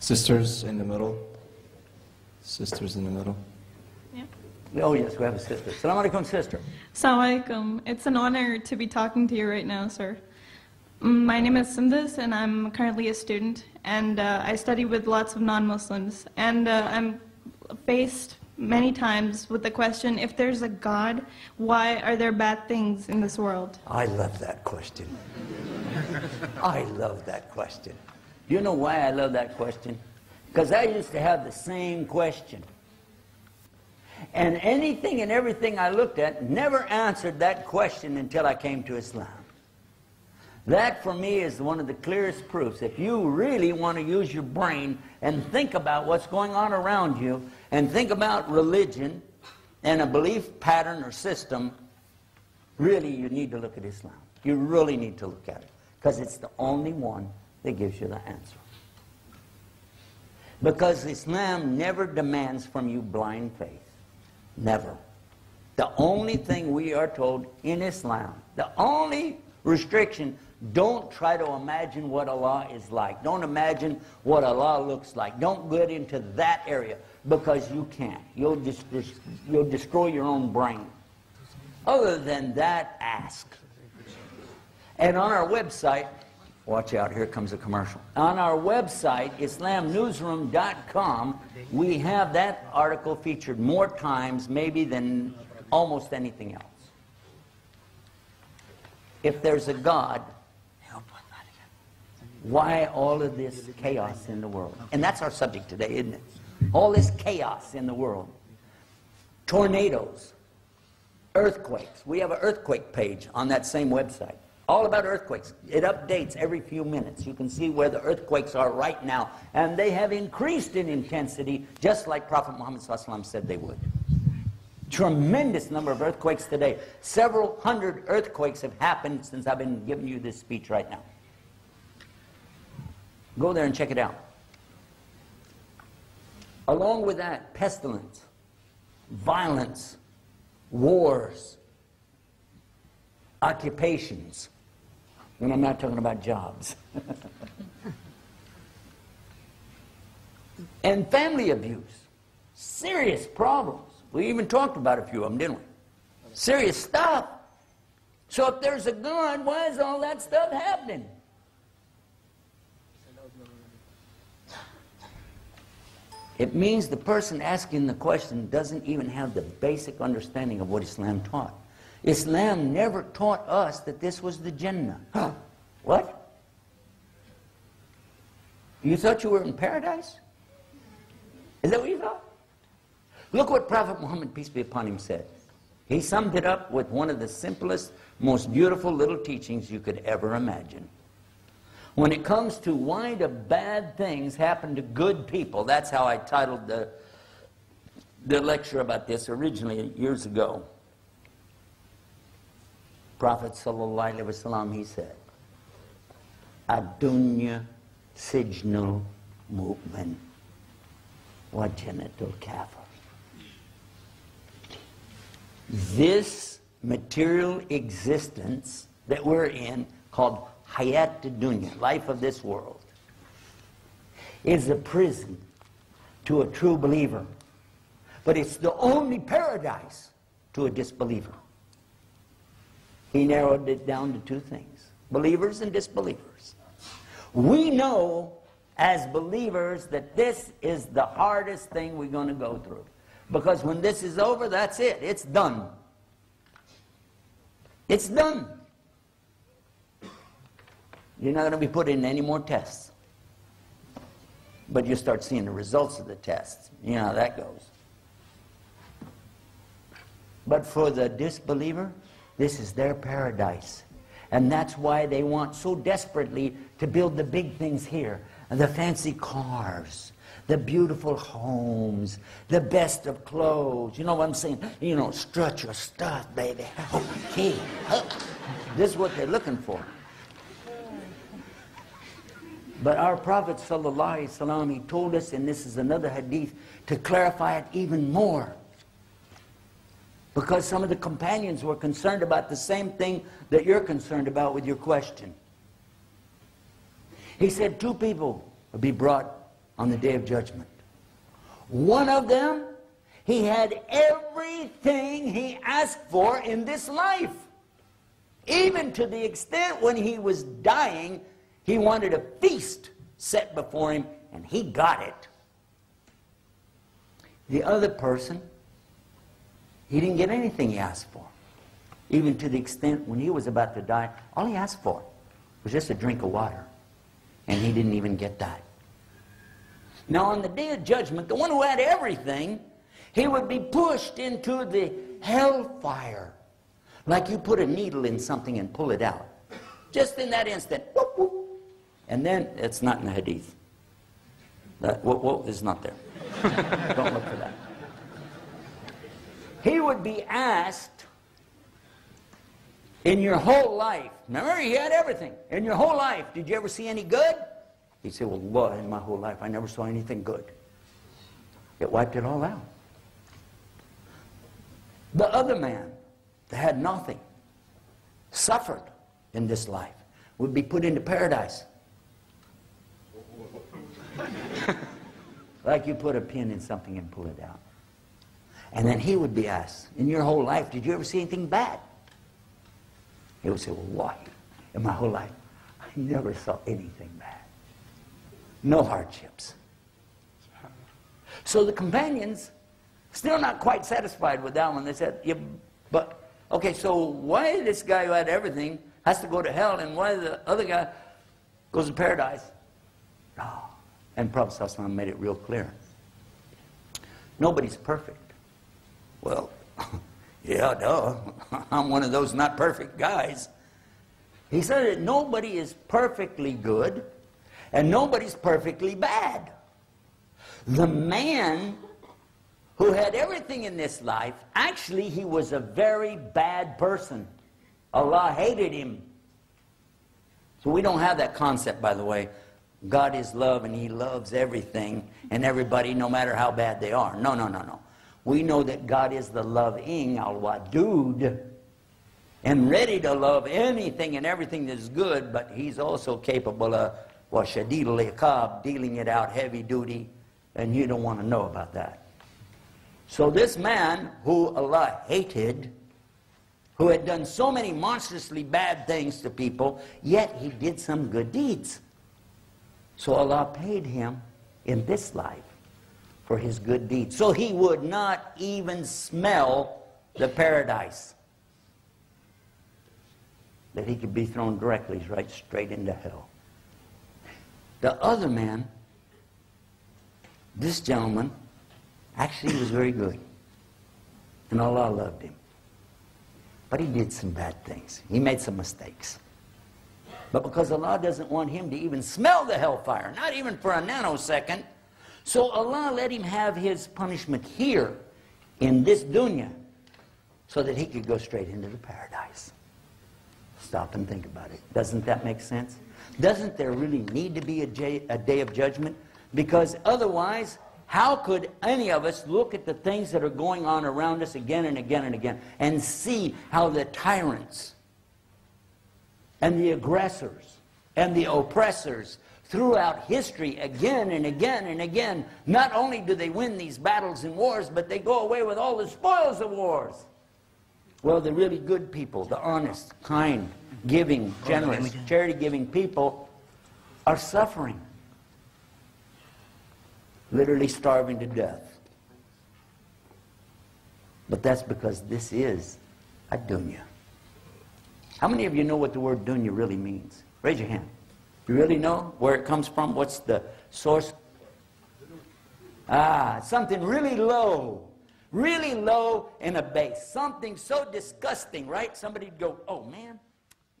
Sisters in the middle. Sisters in the middle. Yeah. Oh, yes, we have a sister. Salam alaikum, sister. Assalamualaikum. It's an honor to be talking to you right now, sir. Mm, My name is Sindhus, and I'm currently a student, and uh, I study with lots of non-Muslims. And uh, I'm faced many times with the question, if there's a God, why are there bad things in this world? I love that question. I love that question. You know why I love that question? Because I used to have the same question. And anything and everything I looked at never answered that question until I came to Islam. That for me is one of the clearest proofs. If you really want to use your brain and think about what's going on around you and think about religion and a belief pattern or system, really you need to look at Islam. You really need to look at it because it's the only one that gives you the answer. Because Islam never demands from you blind faith. Never. The only thing we are told in Islam, the only restriction, don't try to imagine what Allah is like. Don't imagine what Allah looks like. Don't get into that area because you can't. You'll, just, you'll destroy your own brain. Other than that, ask. And on our website, watch out, here comes a commercial. On our website, islamnewsroom.com, we have that article featured more times maybe than almost anything else. If there's a God, why all of this chaos in the world? And that's our subject today, isn't it? All this chaos in the world. Tornadoes, earthquakes. We have an earthquake page on that same website. All about earthquakes. It updates every few minutes. You can see where the earthquakes are right now. And they have increased in intensity, just like Prophet Muhammad said they would. Tremendous number of earthquakes today. Several hundred earthquakes have happened since I've been giving you this speech right now. Go there and check it out. Along with that, pestilence, violence, wars, occupations. And I'm not talking about jobs. and family abuse. Serious problems. We even talked about a few of them, didn't we? Serious stuff. So if there's a God, why is all that stuff happening? It means the person asking the question doesn't even have the basic understanding of what Islam taught. Islam never taught us that this was the Jannah. Huh? What? You thought you were in paradise? Is that what you thought? Look what Prophet Muhammad, peace be upon him, said. He summed it up with one of the simplest, most beautiful little teachings you could ever imagine. When it comes to why do bad things happen to good people, that's how I titled the, the lecture about this originally years ago. Prophet wasallam, he said, "Adunya sijnul mu'min wa jannatul kafir." This material existence that we're in, called hayat dunya, life of this world, is a prison to a true believer. But it's the only paradise to a disbeliever. He narrowed it down to two things believers and disbelievers. We know as believers that this is the hardest thing we're going to go through. Because when this is over, that's it. It's done. It's done. You're not going to be put in any more tests. But you start seeing the results of the tests. You know how that goes. But for the disbeliever, this is their paradise. And that's why they want so desperately to build the big things here the fancy cars, the beautiful homes, the best of clothes. You know what I'm saying? You know, strut your stuff, baby. Okay. This is what they're looking for. But our Prophet ﷺ, he told us, and this is another hadith, to clarify it even more. Because some of the companions were concerned about the same thing that you're concerned about with your question. He said two people will be brought on the day of judgment. One of them, he had everything he asked for in this life. Even to the extent when he was dying, he wanted a feast set before him, and he got it. The other person, he didn't get anything he asked for. Even to the extent when he was about to die, all he asked for was just a drink of water. And he didn't even get that. Now, on the day of judgment, the one who had everything, he would be pushed into the hellfire. Like you put a needle in something and pull it out. Just in that instant. Whoop, whoop. And then, it's not in the hadith. That whoop, whoop is not there. Don't look for that. He would be asked in your whole life, remember he had everything. In your whole life, did you ever see any good? He'd say, Well, Lord, in my whole life, I never saw anything good. It wiped it all out. The other man that had nothing, suffered in this life, would be put into paradise. like you put a pin in something and pull it out. And then he would be asked, In your whole life, did you ever see anything bad? He would say, Well, why? In my whole life, I never saw anything bad. No hardships. So the companions, still not quite satisfied with that one, they said, yeah, but, okay, so why this guy who had everything has to go to hell and why the other guy goes to paradise? Oh. And Prophet made it real clear. Nobody's perfect. Well, yeah, duh. I'm one of those not perfect guys. He said that nobody is perfectly good and nobody's perfectly bad. The man who had everything in this life, actually, he was a very bad person. Allah hated him. So we don't have that concept, by the way. God is love and He loves everything and everybody, no matter how bad they are. No, no, no, no. We know that God is the loving, al wadud, and ready to love anything and everything that's good, but He's also capable of was shadid al dealing it out heavy duty, and you don't want to know about that. So this man who Allah hated, who had done so many monstrously bad things to people, yet he did some good deeds. So Allah paid him in this life for his good deeds. So he would not even smell the paradise. That he could be thrown directly right straight into hell. The other man, this gentleman, actually was very good. And Allah loved him. But he did some bad things. He made some mistakes. But because Allah doesn't want him to even smell the hellfire, not even for a nanosecond, so Allah let him have his punishment here in this dunya so that he could go straight into the paradise. Stop and think about it. Doesn't that make sense? Doesn't there really need to be a day, a day of judgment? Because otherwise, how could any of us look at the things that are going on around us again and again and again and see how the tyrants and the aggressors and the oppressors throughout history again and again and again, not only do they win these battles and wars, but they go away with all the spoils of wars. Well, the really good people, the honest, kind, giving, oh, generous, charity giving people are suffering, literally starving to death. But that's because this is a dunya. How many of you know what the word dunya really means? Raise your hand. You really know where it comes from? What's the source? Ah, something really low. Really low in a base. Something so disgusting, right? Somebody'd go, oh man,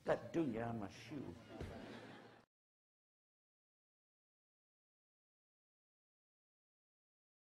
that dunya on my shoe.